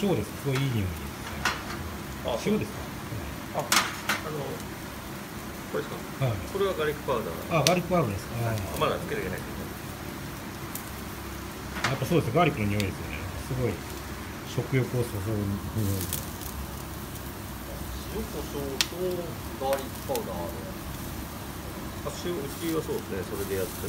塩です。すごいいい匂いですあ塩ですかああのこれですか？はい。これはガーリックパウダー。あガーリックパウダーです。かあい。まだつけていけないやっぱそうですガーリックの匂いですよね。すごい。食欲をそそる匂い塩コショウとガーリックパウダー。あ塩うちはそうですね。それでやってた